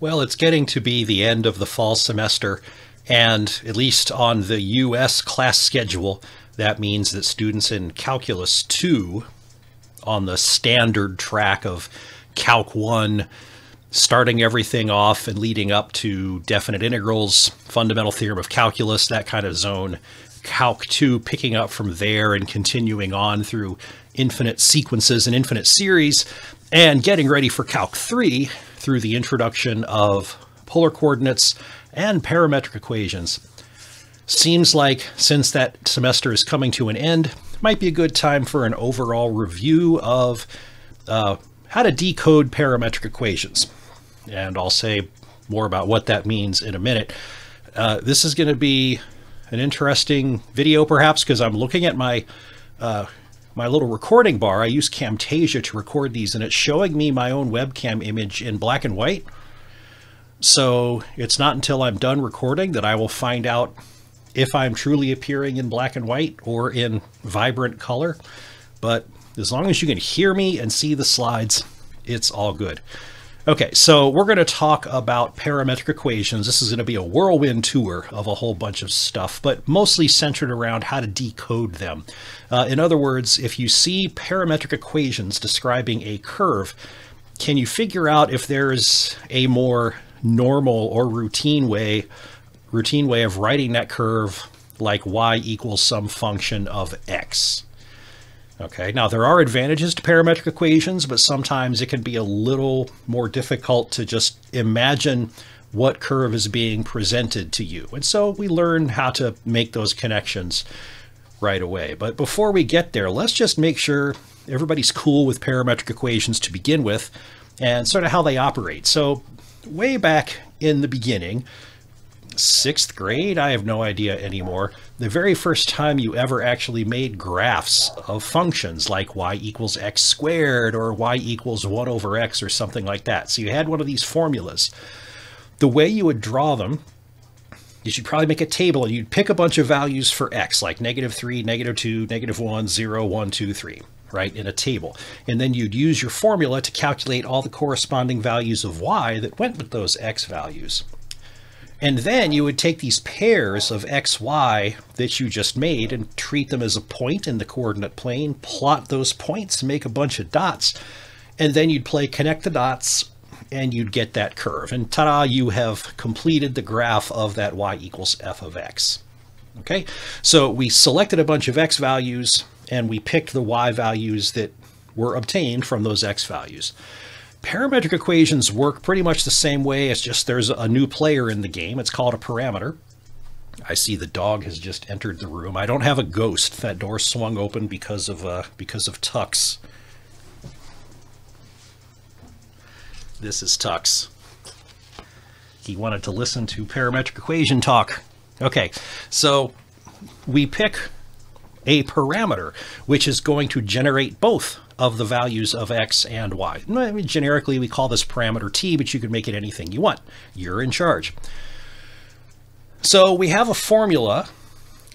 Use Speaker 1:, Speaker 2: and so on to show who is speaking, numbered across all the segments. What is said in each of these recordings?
Speaker 1: Well, it's getting to be the end of the fall semester, and at least on the US class schedule, that means that students in Calculus 2 on the standard track of Calc 1, starting everything off and leading up to definite integrals, fundamental theorem of calculus, that kind of zone. Calc 2 picking up from there and continuing on through infinite sequences and infinite series, and getting ready for Calc 3 through the introduction of polar coordinates and parametric equations. Seems like since that semester is coming to an end, might be a good time for an overall review of uh, how to decode parametric equations. And I'll say more about what that means in a minute. Uh, this is going to be an interesting video, perhaps, because I'm looking at my uh, my little recording bar. I use Camtasia to record these, and it's showing me my own webcam image in black and white. So it's not until I'm done recording that I will find out if I'm truly appearing in black and white or in vibrant color. But as long as you can hear me and see the slides, it's all good. Okay, so we're going to talk about parametric equations. This is going to be a whirlwind tour of a whole bunch of stuff, but mostly centered around how to decode them. Uh, in other words, if you see parametric equations describing a curve, can you figure out if there's a more normal or routine way routine way of writing that curve like y equals some function of x? Okay, now there are advantages to parametric equations, but sometimes it can be a little more difficult to just imagine what curve is being presented to you. And so we learn how to make those connections right away. But before we get there, let's just make sure everybody's cool with parametric equations to begin with and sort of how they operate. So way back in the beginning, sixth grade, I have no idea anymore, the very first time you ever actually made graphs of functions like y equals x squared or y equals 1 over x or something like that. So you had one of these formulas. The way you would draw them is you'd probably make a table and you'd pick a bunch of values for x, like negative 3, negative 2, negative 1, 0, 1, 2, 3 right, in a table. And then you'd use your formula to calculate all the corresponding values of y that went with those x values. And then you would take these pairs of x, y that you just made and treat them as a point in the coordinate plane, plot those points, make a bunch of dots, and then you'd play connect the dots and you'd get that curve. And ta-da, you have completed the graph of that y equals f of x. Okay, so we selected a bunch of x values and we picked the y values that were obtained from those x values. Parametric equations work pretty much the same way. It's just there's a new player in the game. It's called a parameter. I see the dog has just entered the room. I don't have a ghost. That door swung open because of uh, because of Tux. This is Tux. He wanted to listen to parametric equation talk. Okay, so we pick a parameter, which is going to generate both of the values of x and y. I mean, generically, we call this parameter t, but you can make it anything you want. You're in charge. So we have a formula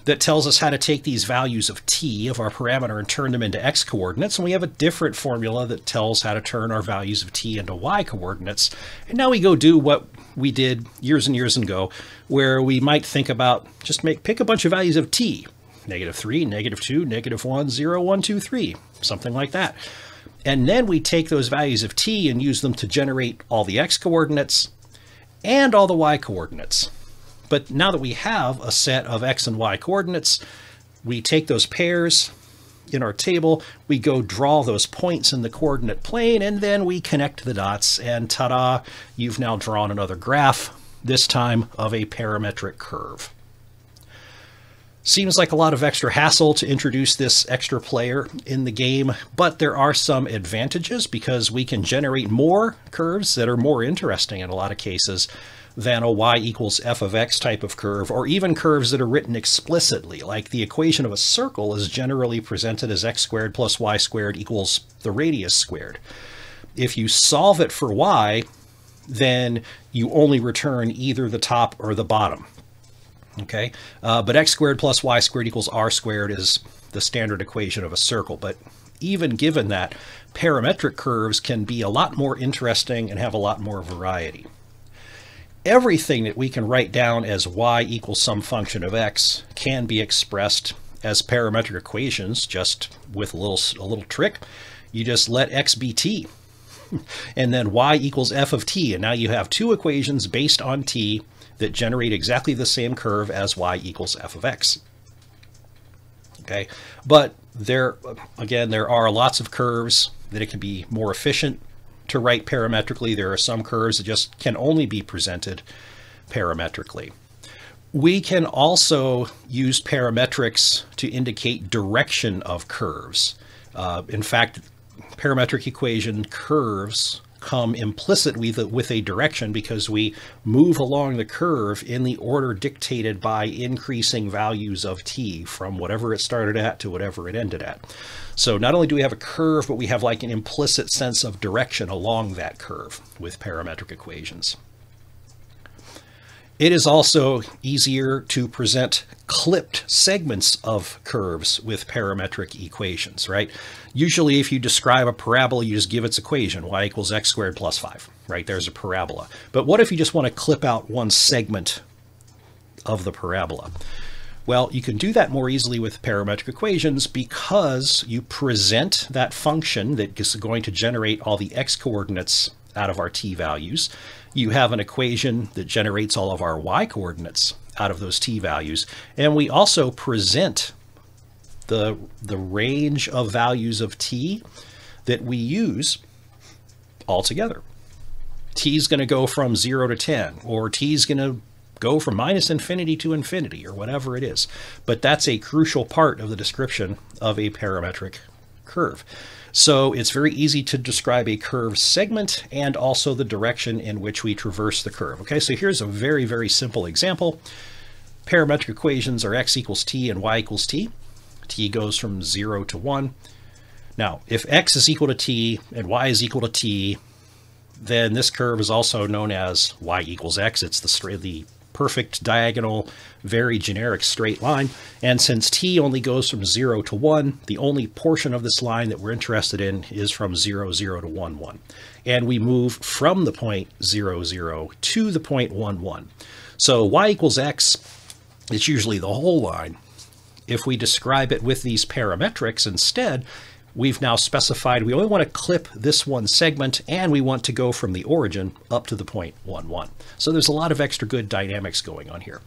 Speaker 1: that tells us how to take these values of t of our parameter and turn them into x coordinates. And we have a different formula that tells how to turn our values of t into y coordinates. And now we go do what we did years and years ago, where we might think about just make pick a bunch of values of t negative 3, negative 2, negative 1, 0, 1, 2, 3, something like that. And then we take those values of t and use them to generate all the x coordinates and all the y coordinates. But now that we have a set of x and y coordinates, we take those pairs in our table, we go draw those points in the coordinate plane, and then we connect the dots, and ta-da, you've now drawn another graph, this time of a parametric curve. Seems like a lot of extra hassle to introduce this extra player in the game, but there are some advantages because we can generate more curves that are more interesting in a lot of cases than a y equals f of x type of curve, or even curves that are written explicitly, like the equation of a circle is generally presented as x squared plus y squared equals the radius squared. If you solve it for y, then you only return either the top or the bottom. Okay, uh, but x squared plus y squared equals r squared is the standard equation of a circle. But even given that, parametric curves can be a lot more interesting and have a lot more variety. everything that we can write down as y equals some function of x can be expressed as parametric equations just with a little a little trick you just let x be t and then y equals f of t and now you have two equations based on t that generate exactly the same curve as y equals f of x okay but there again there are lots of curves that it can be more efficient to write parametrically. There are some curves that just can only be presented parametrically. We can also use parametrics to indicate direction of curves. Uh, in fact, parametric equation curves come implicit with with a direction because we move along the curve in the order dictated by increasing values of t from whatever it started at to whatever it ended at. So not only do we have a curve, but we have like an implicit sense of direction along that curve with parametric equations. It is also easier to present clipped segments of curves with parametric equations, right? Usually if you describe a parabola, you just give its equation, y equals x squared plus 5, right? There's a parabola. But what if you just want to clip out one segment of the parabola? Well, you can do that more easily with parametric equations because you present that function that is going to generate all the x coordinates out of our t values. You have an equation that generates all of our y coordinates out of those t values. And we also present the, the range of values of t that we use all together. t is going to go from 0 to 10, or t is going to go from minus infinity to infinity or whatever it is. But that's a crucial part of the description of a parametric curve. So it's very easy to describe a curve segment and also the direction in which we traverse the curve. Okay, so here's a very, very simple example. Parametric equations are x equals t and y equals t. t goes from 0 to 1. Now, if x is equal to t and y is equal to t, then this curve is also known as y equals x. It's the, straight, the perfect diagonal, very generic straight line. And since t only goes from 0 to 1, the only portion of this line that we're interested in is from 0, 0 to 1, 1. And we move from the point 0, 0 to the point 1, 1. So y equals x is usually the whole line. If we describe it with these parametrics instead, we've now specified we only want to clip this one segment and we want to go from the origin up to the point 1, 1. So there's a lot of extra good dynamics going on here.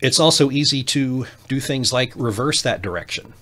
Speaker 1: It's also easy to do things like reverse that direction.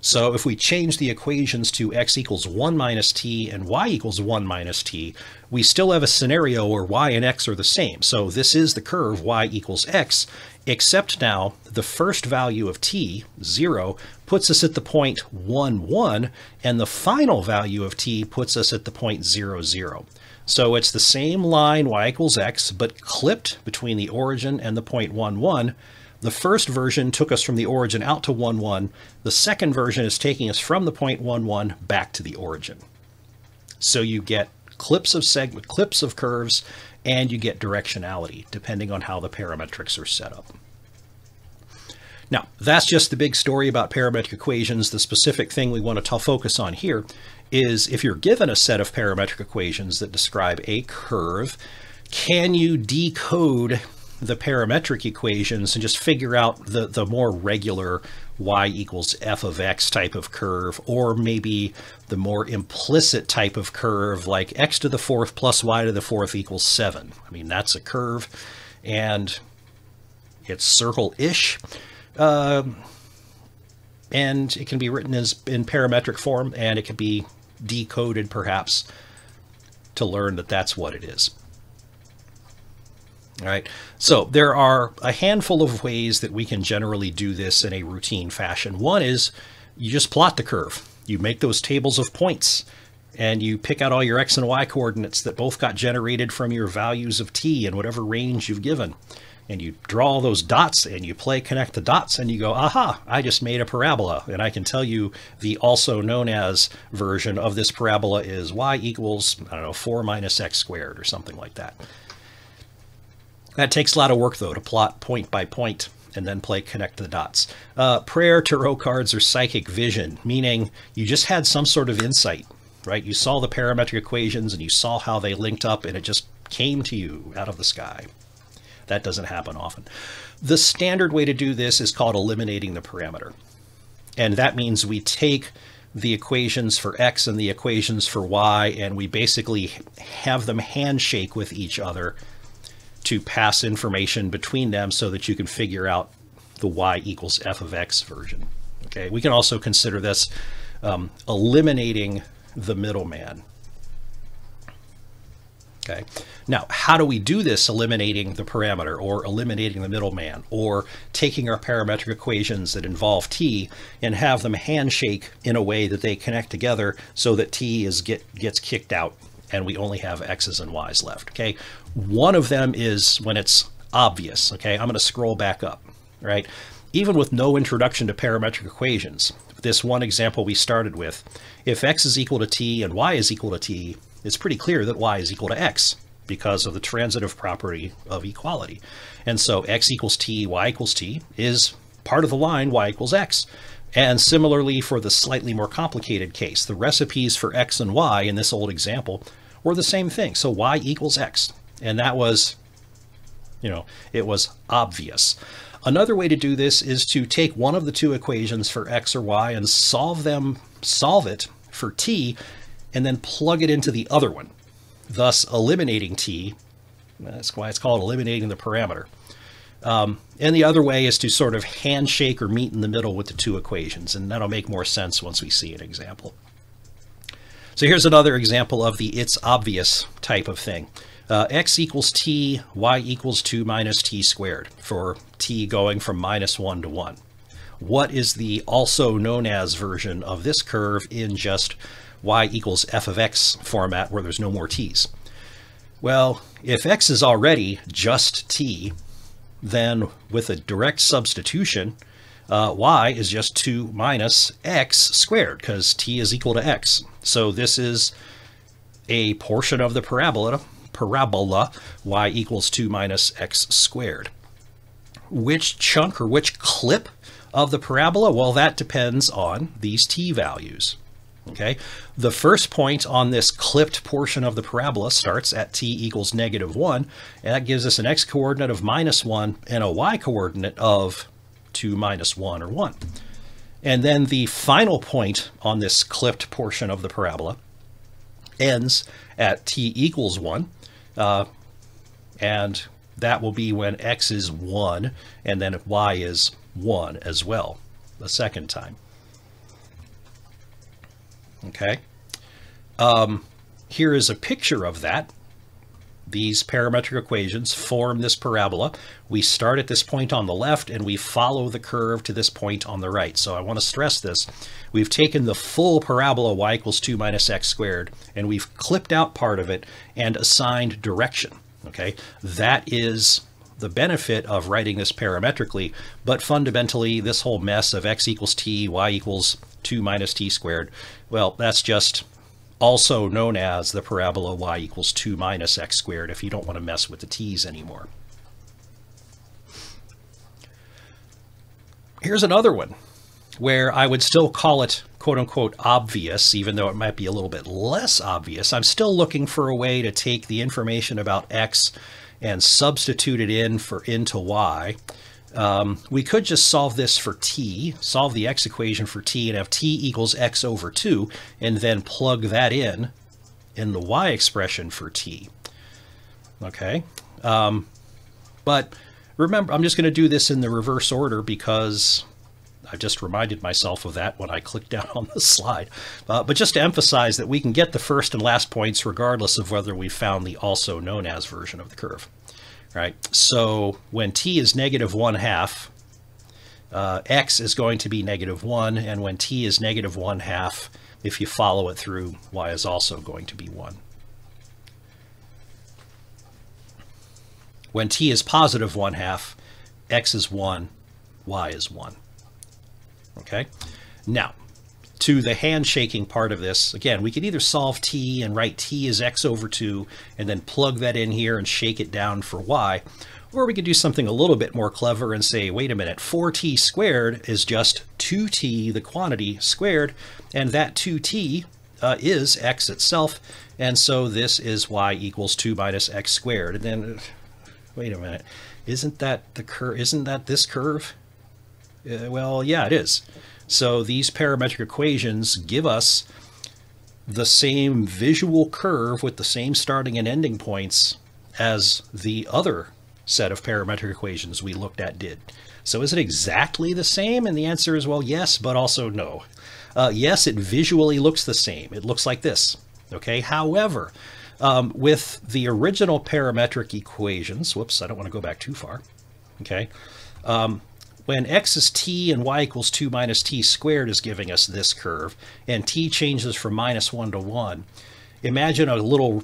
Speaker 1: So if we change the equations to x equals 1 minus t and y equals 1 minus t, we still have a scenario where y and x are the same. So this is the curve y equals x, except now the first value of t, 0, puts us at the point 1, 1, and the final value of t puts us at the point 0, 0. So it's the same line y equals x, but clipped between the origin and the point 1, 1, the first version took us from the origin out to 1, 1. The second version is taking us from the point 1, 1 back to the origin. So you get clips of segment, clips of curves, and you get directionality depending on how the parametrics are set up. Now, that's just the big story about parametric equations. The specific thing we want to focus on here is if you're given a set of parametric equations that describe a curve, can you decode the parametric equations and just figure out the, the more regular y equals f of x type of curve, or maybe the more implicit type of curve like x to the fourth plus y to the fourth equals 7. I mean, that's a curve, and it's circle-ish. Uh, and it can be written as in parametric form, and it can be decoded perhaps to learn that that's what it is. All right, so there are a handful of ways that we can generally do this in a routine fashion. One is you just plot the curve. You make those tables of points and you pick out all your x and y coordinates that both got generated from your values of t in whatever range you've given. And you draw all those dots and you play connect the dots and you go, aha, I just made a parabola. And I can tell you the also known as version of this parabola is y equals, I don't know, 4 minus x squared or something like that. That takes a lot of work, though, to plot point by point and then play connect the dots. Uh, prayer tarot cards or psychic vision, meaning you just had some sort of insight right? You saw the parametric equations and you saw how they linked up and it just came to you out of the sky. That doesn't happen often. The standard way to do this is called eliminating the parameter. And that means we take the equations for x and the equations for y, and we basically have them handshake with each other to pass information between them so that you can figure out the y equals f of x version. Okay, we can also consider this um, eliminating the middleman. Okay. Now, how do we do this eliminating the parameter or eliminating the middleman or taking our parametric equations that involve t and have them handshake in a way that they connect together so that t is get gets kicked out and we only have x's and y's left. Okay. One of them is when it's obvious. Okay. I'm going to scroll back up, right? Even with no introduction to parametric equations, this one example we started with, if x is equal to t and y is equal to t, it's pretty clear that y is equal to x because of the transitive property of equality. And so x equals t, y equals t is part of the line y equals x. And similarly for the slightly more complicated case, the recipes for x and y in this old example were the same thing. So y equals x. And that was, you know, it was obvious. Another way to do this is to take one of the two equations for x or y and solve them, solve it for t and then plug it into the other one, thus eliminating t. That's why it's called eliminating the parameter. Um, and the other way is to sort of handshake or meet in the middle with the two equations, and that'll make more sense once we see an example. So here's another example of the it's obvious type of thing. Uh, x equals t, y equals 2 minus t squared for t going from minus 1 to 1. What is the also known as version of this curve in just y equals f of x format where there's no more t's. Well, if x is already just t, then with a direct substitution, uh, y is just 2 minus x squared because t is equal to x. So this is a portion of the parabola, parabola y equals 2 minus x squared. Which chunk or which clip of the parabola? Well, that depends on these t values. Okay, the first point on this clipped portion of the parabola starts at t equals negative 1, and that gives us an x-coordinate of minus 1 and a y-coordinate of 2 minus 1, or 1. And then the final point on this clipped portion of the parabola ends at t equals 1, uh, and that will be when x is 1, and then y is 1 as well, the second time. Okay. Um, here is a picture of that. These parametric equations form this parabola. We start at this point on the left and we follow the curve to this point on the right. So I want to stress this. We've taken the full parabola y equals 2 minus x squared and we've clipped out part of it and assigned direction. Okay, that is the benefit of writing this parametrically, but fundamentally this whole mess of x equals t, y equals 2 minus t squared, well, that's just also known as the parabola y equals 2 minus x squared if you don't want to mess with the t's anymore. Here's another one where I would still call it quote unquote obvious, even though it might be a little bit less obvious. I'm still looking for a way to take the information about x and substitute it in for into y. Um, we could just solve this for t, solve the x equation for t and have t equals x over 2, and then plug that in in the y expression for t. Okay, um, but remember, I'm just going to do this in the reverse order because I just reminded myself of that when I clicked down on the slide. Uh, but just to emphasize that we can get the first and last points regardless of whether we found the also known as version of the curve right? So when t is negative 1 half, uh, x is going to be negative 1, and when t is negative 1 half, if you follow it through, y is also going to be 1. When t is positive 1 half, x is 1, y is 1. Okay? Now, to the handshaking part of this, again, we could either solve t and write t as x over 2 and then plug that in here and shake it down for y, or we could do something a little bit more clever and say, wait a minute, 4t squared is just 2t, the quantity, squared, and that 2t uh, is x itself, and so this is y equals 2 minus x squared. And then, wait a minute, isn't that the curve? Isn't that this curve? Uh, well, yeah, it is. So these parametric equations give us the same visual curve with the same starting and ending points as the other set of parametric equations we looked at did. So is it exactly the same? And the answer is, well, yes, but also no. Uh, yes, it visually looks the same. It looks like this. Okay. However, um, with the original parametric equations, whoops, I don't want to go back too far. Okay. Um, when x is t and y equals 2 minus t squared is giving us this curve, and t changes from minus 1 to 1, imagine a little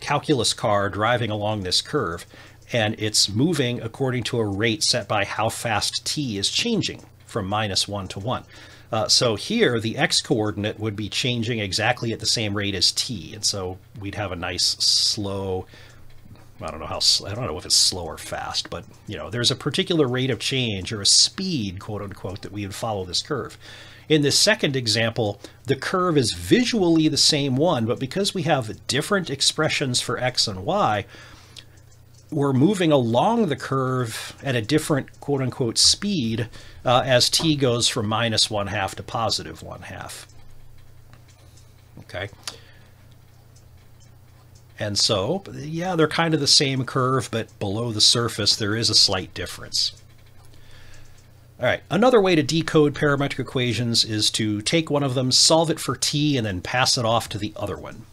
Speaker 1: calculus car driving along this curve, and it's moving according to a rate set by how fast t is changing from minus 1 to 1. Uh, so here, the x-coordinate would be changing exactly at the same rate as t, and so we'd have a nice slow I don't know how I don't know if it's slow or fast, but you know, there's a particular rate of change or a speed, quote unquote, that we would follow this curve. In this second example, the curve is visually the same one, but because we have different expressions for x and y, we're moving along the curve at a different quote unquote speed uh, as t goes from minus one half to positive one half. Okay. And so, yeah, they're kind of the same curve, but below the surface, there is a slight difference. All right, another way to decode parametric equations is to take one of them, solve it for t, and then pass it off to the other one.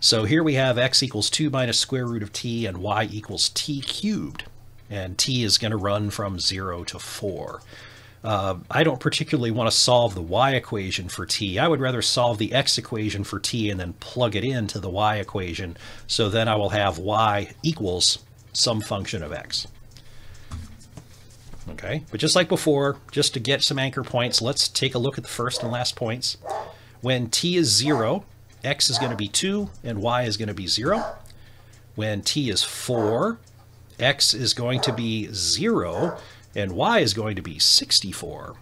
Speaker 1: So here we have x equals 2 minus square root of t and y equals t cubed. And t is going to run from 0 to 4. Uh, I don't particularly want to solve the y equation for t. I would rather solve the x equation for t and then plug it into the y equation. So then I will have y equals some function of x. Okay, but just like before, just to get some anchor points, let's take a look at the first and last points. When t is 0, x is going to be 2 and y is going to be 0. When t is 4, x is going to be 0 and y is going to be 64.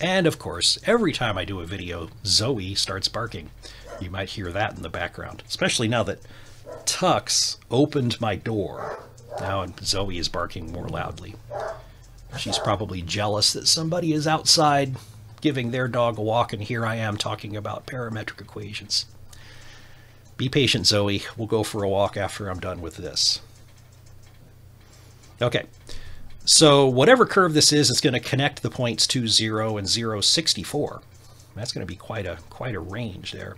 Speaker 1: And of course, every time I do a video, Zoe starts barking. You might hear that in the background, especially now that Tux opened my door. Now Zoe is barking more loudly. She's probably jealous that somebody is outside giving their dog a walk, and here I am talking about parametric equations. Be patient, Zoe. We'll go for a walk after I'm done with this. Okay, so whatever curve this is, it's going to connect the points to 0 and 0, 64. That's going to be quite a quite a range there.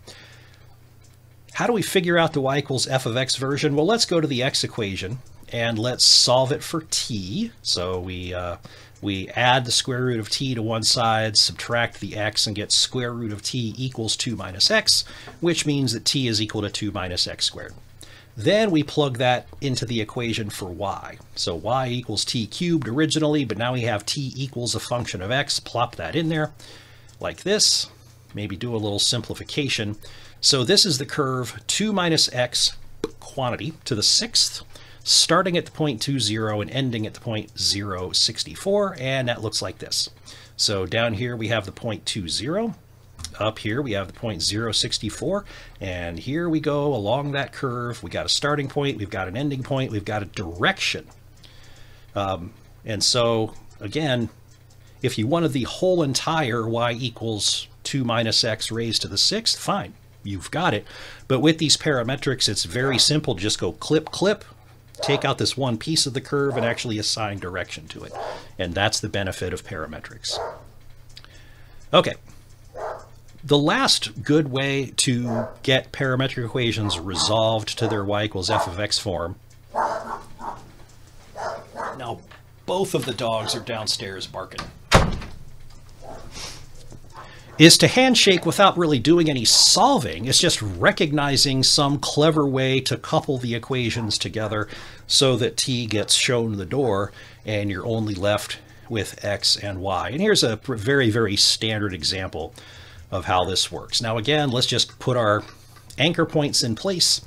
Speaker 1: How do we figure out the y equals f of x version? Well, let's go to the x equation and let's solve it for t. So we uh, we add the square root of t to one side, subtract the x, and get square root of t equals 2 minus x, which means that t is equal to 2 minus x squared. Then we plug that into the equation for y. So y equals t cubed originally, but now we have t equals a function of x. Plop that in there like this. Maybe do a little simplification. So this is the curve 2 minus x quantity to the sixth, starting at the point 2, 0 and ending at the point 0, 64, and that looks like this. So down here we have the point 2, 0, up here we have the point 064 and here we go along that curve. We got a starting point we've got an ending point we've got a direction. Um, and so again if you wanted the whole entire y equals 2 minus x raised to the sixth fine you've got it. But with these parametrics it's very simple. Just go clip clip take out this one piece of the curve and actually assign direction to it. And that's the benefit of parametrics. Okay the last good way to get parametric equations resolved to their y equals f of x form. Now, both of the dogs are downstairs barking. Is to handshake without really doing any solving. It's just recognizing some clever way to couple the equations together so that t gets shown the door and you're only left with x and y. And here's a very, very standard example of how this works. Now again, let's just put our anchor points in place.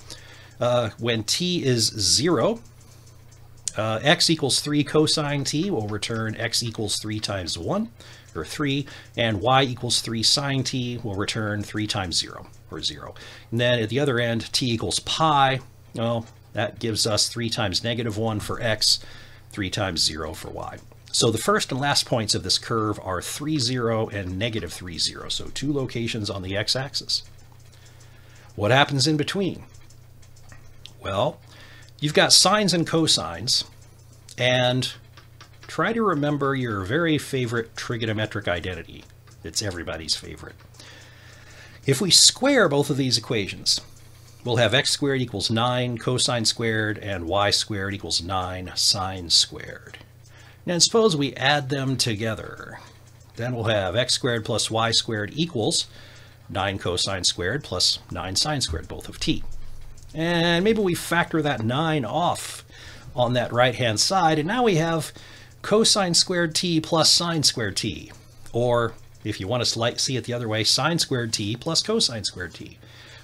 Speaker 1: Uh, when t is 0, uh, x equals 3 cosine t will return x equals 3 times 1, or 3, and y equals 3 sine t will return 3 times 0, or 0. And then at the other end, t equals pi, well, that gives us 3 times negative 1 for x, 3 times 0 for y. So the first and last points of this curve are 3, 0 and negative 3, 0, so two locations on the x-axis. What happens in between? Well, you've got sines and cosines, and try to remember your very favorite trigonometric identity. It's everybody's favorite. If we square both of these equations, we'll have x squared equals 9 cosine squared and y squared equals 9 sine squared. And suppose we add them together. Then we'll have x squared plus y squared equals 9 cosine squared plus 9 sine squared, both of t. And maybe we factor that 9 off on that right-hand side, and now we have cosine squared t plus sine squared t. Or, if you want to see it the other way, sine squared t plus cosine squared t.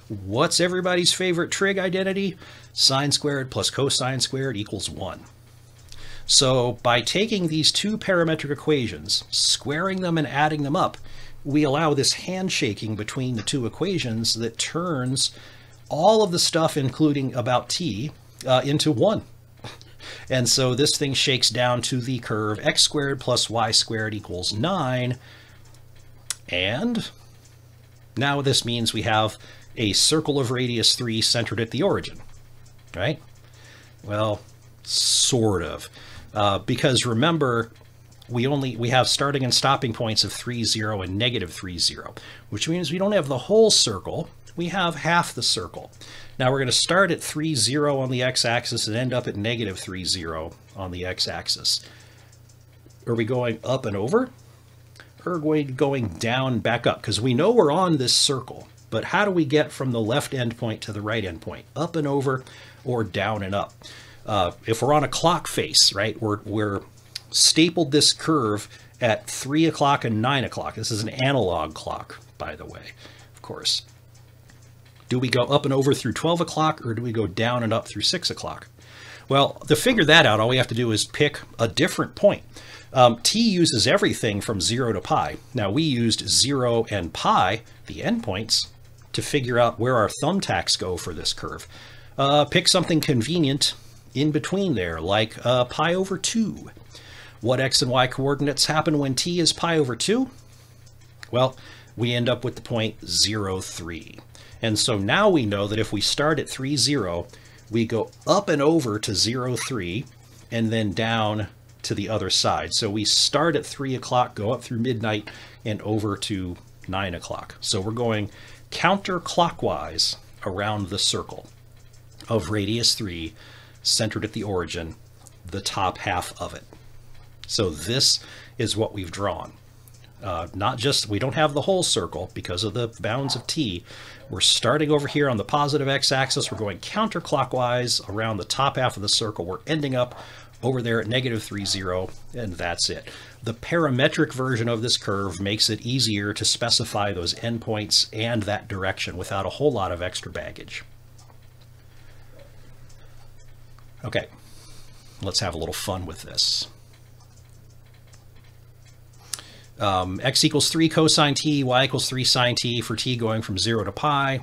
Speaker 1: What's everybody's favorite trig identity? Sine squared plus cosine squared equals 1. So by taking these two parametric equations, squaring them and adding them up, we allow this handshaking between the two equations that turns all of the stuff, including about t, uh, into 1. And so this thing shakes down to the curve x squared plus y squared equals 9. And now this means we have a circle of radius 3 centered at the origin, right? Well, sort of. Uh, because remember, we only we have starting and stopping points of 3, 0 and negative 3, 0, which means we don't have the whole circle, we have half the circle. Now we're going to start at 3, 0 on the x-axis and end up at negative 3, 0 on the x-axis. Are we going up and over? Or are we going down back up? Because we know we're on this circle, but how do we get from the left endpoint to the right endpoint? Up and over or down and up? Uh, if we're on a clock face, right, we're, we're stapled this curve at 3 o'clock and 9 o'clock. This is an analog clock, by the way, of course. Do we go up and over through 12 o'clock or do we go down and up through 6 o'clock? Well, to figure that out, all we have to do is pick a different point. Um, t uses everything from 0 to pi. Now, we used 0 and pi, the endpoints, to figure out where our thumbtacks go for this curve. Uh, pick something convenient in between there, like uh, pi over 2. What x and y coordinates happen when t is pi over 2? Well, we end up with the point 0, 3. And so now we know that if we start at 3, 0, we go up and over to 0, 3, and then down to the other side. So we start at 3 o'clock, go up through midnight, and over to 9 o'clock. So we're going counterclockwise around the circle of radius 3 centered at the origin, the top half of it. So this is what we've drawn. Uh, not just, we don't have the whole circle because of the bounds of t. We're starting over here on the positive x-axis. We're going counterclockwise around the top half of the circle. We're ending up over there at negative 3, 0, and that's it. The parametric version of this curve makes it easier to specify those endpoints and that direction without a whole lot of extra baggage. Okay, let's have a little fun with this. Um, x equals 3 cosine t, y equals 3 sine t for t going from 0 to pi.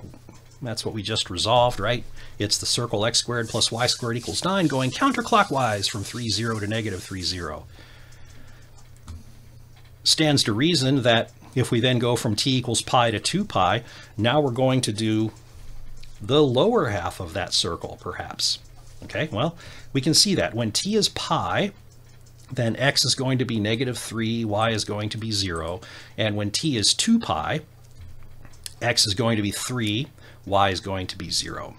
Speaker 1: That's what we just resolved, right? It's the circle x squared plus y squared equals 9 going counterclockwise from 3, 0 to negative 3, 0. Stands to reason that if we then go from t equals pi to 2 pi, now we're going to do the lower half of that circle, perhaps. Okay, well, we can see that when t is pi, then x is going to be negative 3, y is going to be 0, and when t is 2 pi, x is going to be 3, y is going to be 0.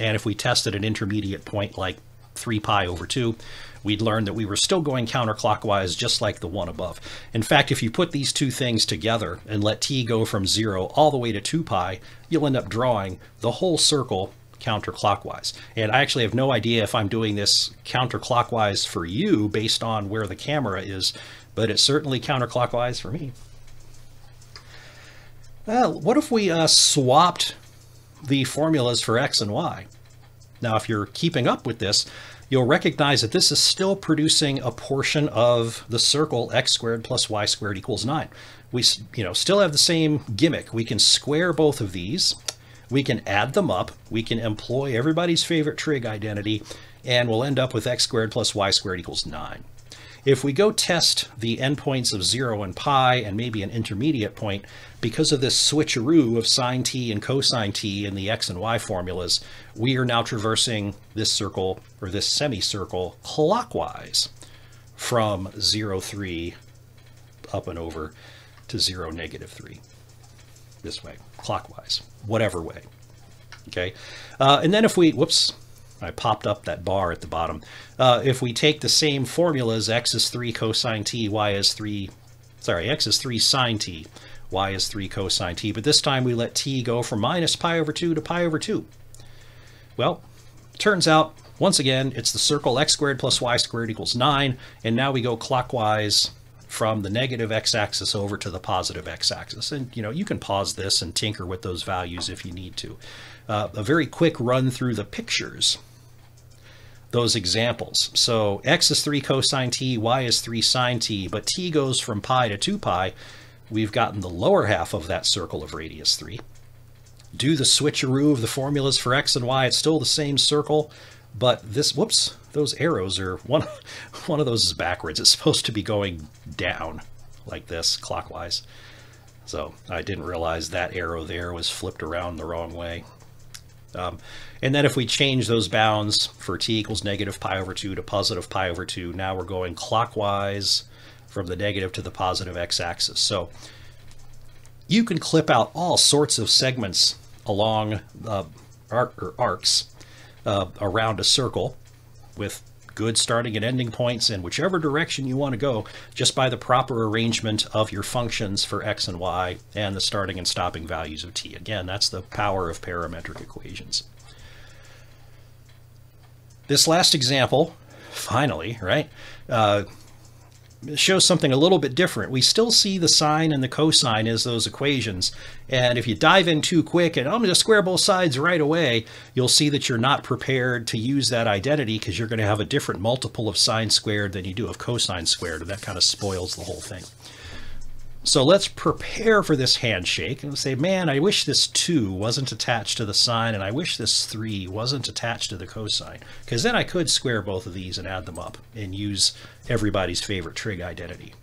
Speaker 1: And if we tested an intermediate point like 3 pi over 2, we'd learn that we were still going counterclockwise just like the one above. In fact, if you put these two things together and let t go from 0 all the way to 2 pi, you'll end up drawing the whole circle counterclockwise. And I actually have no idea if I'm doing this counterclockwise for you based on where the camera is, but it's certainly counterclockwise for me. Well, what if we uh, swapped the formulas for x and y? Now, if you're keeping up with this, you'll recognize that this is still producing a portion of the circle x squared plus y squared equals 9. We you know still have the same gimmick. We can square both of these. We can add them up. We can employ everybody's favorite trig identity, and we'll end up with x squared plus y squared equals 9. If we go test the endpoints of 0 and pi and maybe an intermediate point, because of this switcheroo of sine t and cosine t in the x and y formulas, we are now traversing this circle or this semicircle clockwise from 0, 3 up and over to 0, negative 3. This way, clockwise, whatever way. Okay, uh, and then if we, whoops, I popped up that bar at the bottom. Uh, if we take the same formulas, x is 3 cosine t, y is 3, sorry, x is 3 sine t, y is 3 cosine t, but this time we let t go from minus pi over 2 to pi over 2. Well, turns out, once again, it's the circle x squared plus y squared equals 9, and now we go clockwise from the negative x-axis over to the positive x-axis. And, you know, you can pause this and tinker with those values if you need to. Uh, a very quick run through the pictures those examples. So x is 3 cosine t, y is 3 sine t, but t goes from pi to 2 pi. We've gotten the lower half of that circle of radius 3. Do the switcheroo of the formulas for x and y, it's still the same circle, but this, whoops, those arrows are, one, one of those is backwards. It's supposed to be going down like this, clockwise. So I didn't realize that arrow there was flipped around the wrong way. Um, and then if we change those bounds for t equals negative pi over 2 to positive pi over 2, now we're going clockwise from the negative to the positive x-axis. So you can clip out all sorts of segments along arc, or arcs uh, around a circle with good starting and ending points in whichever direction you want to go just by the proper arrangement of your functions for x and y and the starting and stopping values of t. Again, that's the power of parametric equations. This last example, finally, right, uh, shows something a little bit different. We still see the sine and the cosine as those equations. And if you dive in too quick and I'm going to square both sides right away, you'll see that you're not prepared to use that identity because you're going to have a different multiple of sine squared than you do of cosine squared. And that kind of spoils the whole thing. So let's prepare for this handshake and say, man, I wish this 2 wasn't attached to the sine and I wish this 3 wasn't attached to the cosine. Because then I could square both of these and add them up and use everybody's favorite trig identity.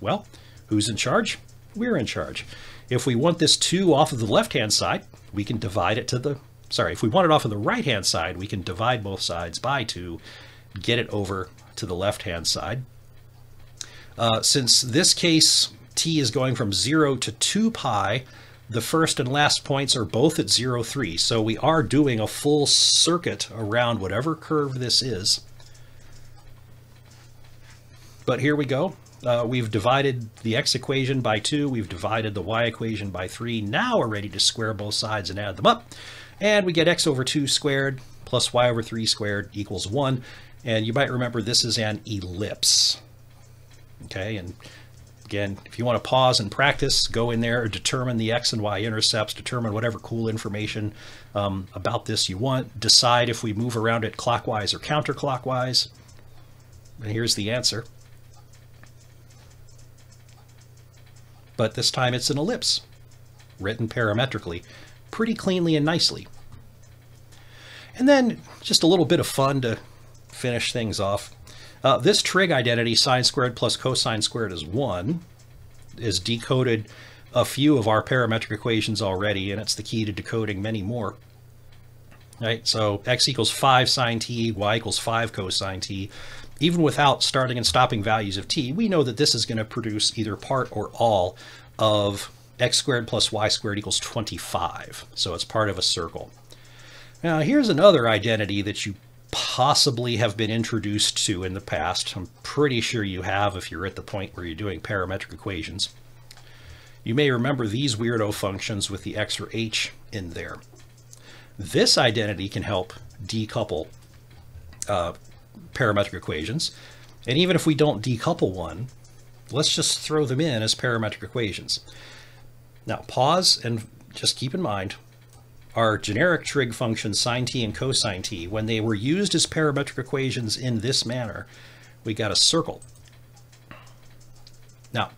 Speaker 1: Well, who's in charge? We're in charge. If we want this 2 off of the left-hand side, we can divide it to the, sorry, if we want it off of the right-hand side, we can divide both sides by 2, get it over to the left-hand side. Uh, since this case t is going from 0 to 2 pi. The first and last points are both at 0, 3. So we are doing a full circuit around whatever curve this is. But here we go. Uh, we've divided the x equation by 2. We've divided the y equation by 3. Now we're ready to square both sides and add them up. And we get x over 2 squared plus y over 3 squared equals 1. And you might remember this is an ellipse. Okay, and Again, if you want to pause and practice, go in there, determine the x and y intercepts, determine whatever cool information um, about this you want, decide if we move around it clockwise or counterclockwise. And here's the answer. But this time it's an ellipse, written parametrically, pretty cleanly and nicely. And then just a little bit of fun to finish things off. Uh, this trig identity, sine squared plus cosine squared is 1, is decoded a few of our parametric equations already, and it's the key to decoding many more. Right, so x equals 5 sine t, y equals 5 cosine t. Even without starting and stopping values of t, we know that this is going to produce either part or all of x squared plus y squared equals 25. So it's part of a circle. Now here's another identity that you possibly have been introduced to in the past. I'm pretty sure you have if you're at the point where you're doing parametric equations. You may remember these weirdo functions with the x or h in there. This identity can help decouple uh, parametric equations. And even if we don't decouple one, let's just throw them in as parametric equations. Now pause and just keep in mind, our generic trig functions sine t and cosine t, when they were used as parametric equations in this manner, we got a circle. Now,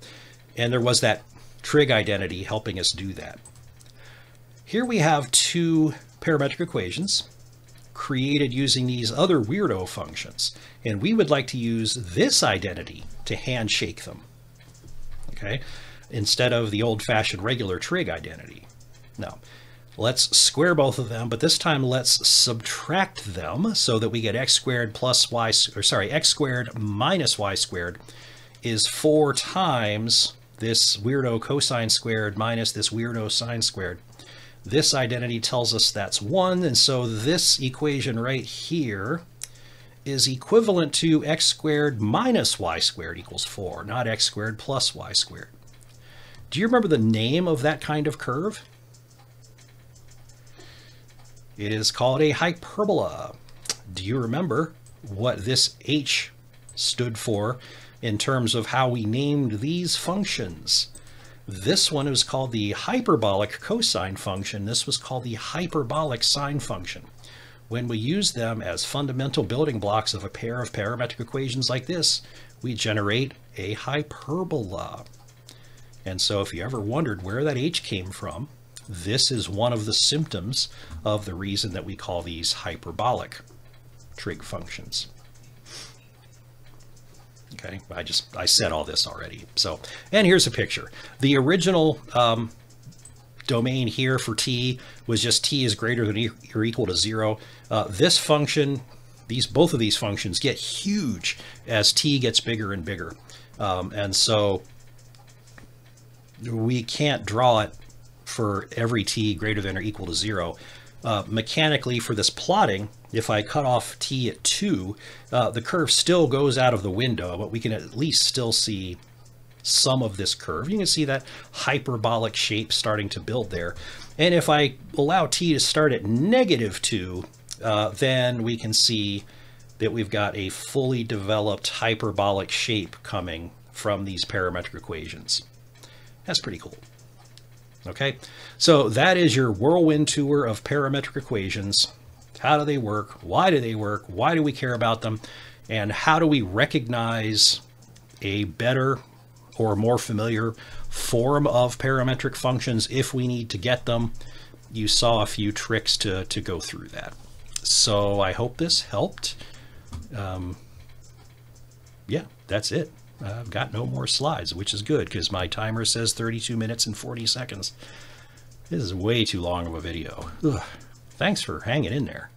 Speaker 1: and there was that trig identity helping us do that. Here we have two parametric equations created using these other weirdo functions, and we would like to use this identity to handshake them, okay, instead of the old-fashioned regular trig identity. Now, let's square both of them, but this time let's subtract them so that we get x squared plus y, or sorry, x squared minus y squared is four times this weirdo cosine squared minus this weirdo sine squared. This identity tells us that's 1, and so this equation right here is equivalent to x squared minus y squared equals 4, not x squared plus y squared. Do you remember the name of that kind of curve? It is called a hyperbola. Do you remember what this h stood for in terms of how we named these functions? This one was called the hyperbolic cosine function. This was called the hyperbolic sine function. When we use them as fundamental building blocks of a pair of parametric equations like this, we generate a hyperbola. And so if you ever wondered where that h came from, this is one of the symptoms of the reason that we call these hyperbolic trig functions. Okay, I just, I said all this already. So, and here's a picture. The original um, domain here for t was just t is greater than or equal to zero. Uh, this function, these both of these functions get huge as t gets bigger and bigger. Um, and so we can't draw it for every t greater than or equal to zero. Uh, mechanically for this plotting, if I cut off t at 2, uh, the curve still goes out of the window, but we can at least still see some of this curve. You can see that hyperbolic shape starting to build there. And if I allow t to start at negative 2, uh, then we can see that we've got a fully developed hyperbolic shape coming from these parametric equations. That's pretty cool. Okay, so that is your whirlwind tour of parametric equations. How do they work? Why do they work? Why do we care about them? And how do we recognize a better or more familiar form of parametric functions if we need to get them? You saw a few tricks to, to go through that. So I hope this helped. Um, yeah, that's it. I've got no more slides, which is good because my timer says 32 minutes and 40 seconds. This is way too long of a video. Ugh. Thanks for hanging in there.